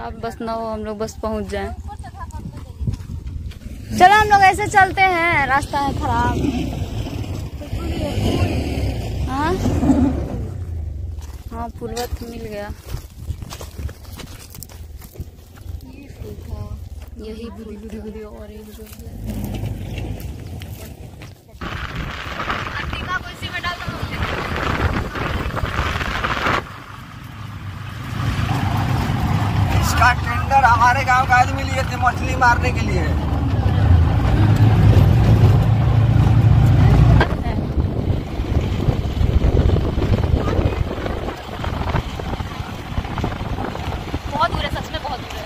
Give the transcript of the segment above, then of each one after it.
अब बस ना हो, हम लोग बस पहुँच जाए। चलो, हम लोग ऐसे चलते हैं। रास्ता है खराब। हाँ? हाँ पूर्वत मिल गया। यही फूल और एक जो है। अंतिका को इसी में डाल दो। टेंडर हमारे गाँव का आदमी लिए थे मछली मारने के लिए। बहुत दूर है सच में बहुत दूर है।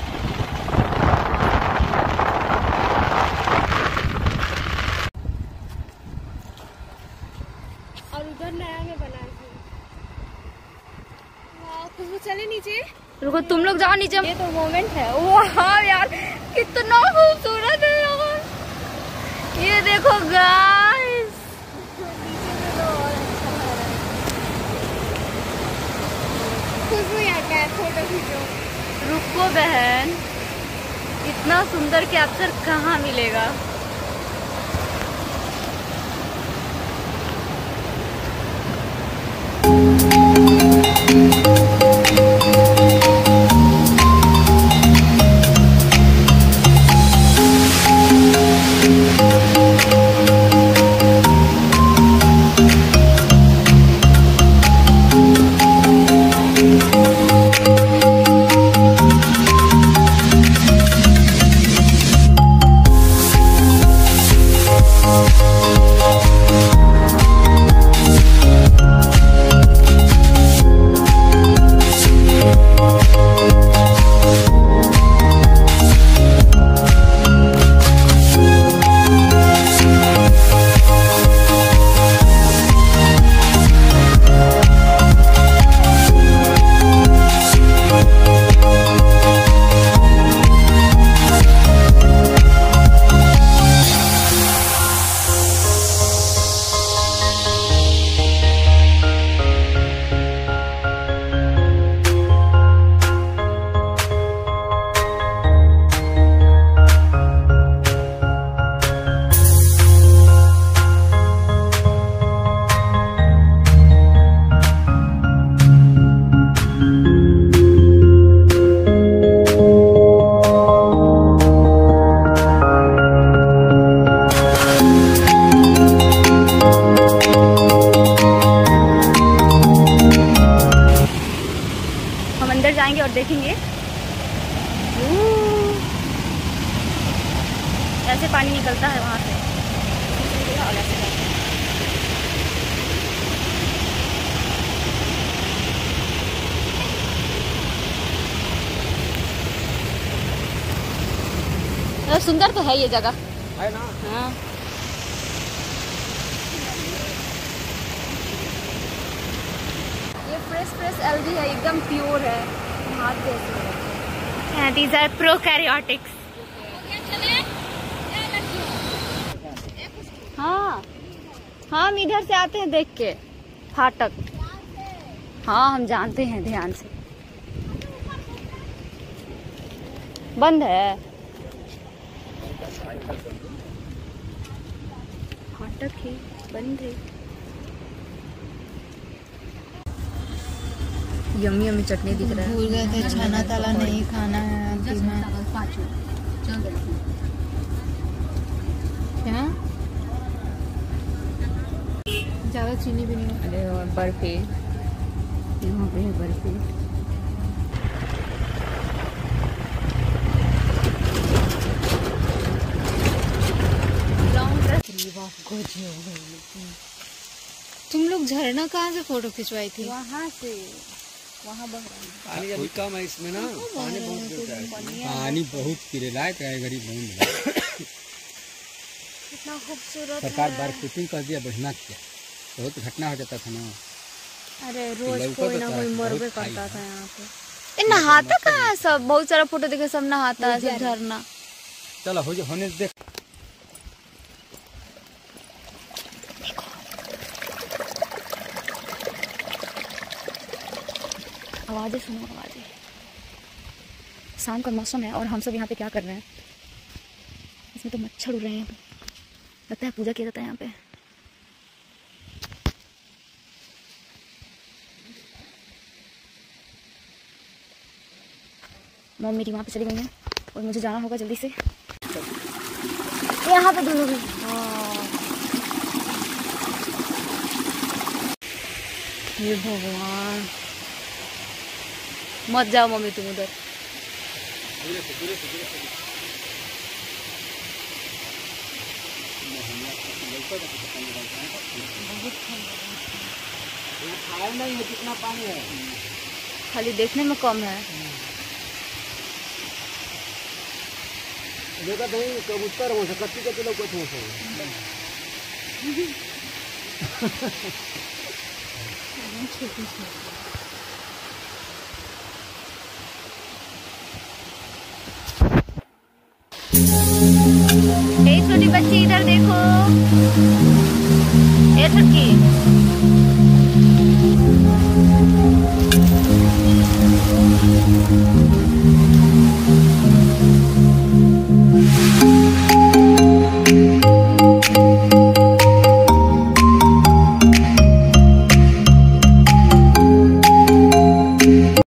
और उधर नया में बना है। वाह, चले नीचे। रुको तुम लोग जाओ नीचे। ये तो मोमेंट है। वाह यार कितना खूबसूरत है यार। ये देखो गाइस फ़ोटो खींचो। रुको बहन इतना सुंदर कैप्चर कहाँ मिलेगा? तो सुंदर तो है ये जगह। है ना? हाँ। ये फ्रेश फ्रेश एलगी है एकदम प्योर है। हाथ जैसे दीज आर प्रोकैरियोटिक्स हाँ। हाँ हम इधर से आते हैं देख के। फाटक। हाँ हम जानते हैं ध्यान से। बंद है। फाटक ही बंद है यम्मी यम्मी चटनी दिख रहा है। भूल गए थे छाना ताला नहीं खाना है क्या? ज़्यादा चीनी भी नहीं अरे और बर्फ़ी। यहाँ पे है बर्फ़ी। तुम लोग झरना कहाँ से फ़ोटो खिंचवाई थी? वहाँ से वहाँ बह रहा है। पानी कम है इसमें ना? पानी बहुत गिरता है। पानी बहुत गिरे लायक है गरीब बूंद कितना खूबसूरत सरकार बार शूटिंग कर दिया बढ़िया किया। बहुत घटना हो जाता था ना। अरे रोज कोई ना कोई है, मरबे करता था यहाँ पे। ए नहाता कहाँ सब? बहुत सारा फ़ोटो देखे सब नहाता है सब झरना। चलो हो जा होने देख आवाज़ें सुनो, आवाज़ें। शाम का मौसम है और हम सब यहाँ पे क्या कर रहे हैं? इसमें तो मच्छर उड़ रहे हैं। लगता है पूजा किया जाता है यहाँ पे। मम्मी मेरी वहाँ पे चली गई है और मुझे जाना होगा जल्दी से। यहाँ पे दोनों भी। हाँ। ये भगवान। मत जाओ मम्मी तुम उधर। खाली देखने में कम है। देखा नहीं कबूतर हो से कच्ची कच्ची लोग कुछ हो से ए छोटी बच्ची इधर देखो ये छुटकी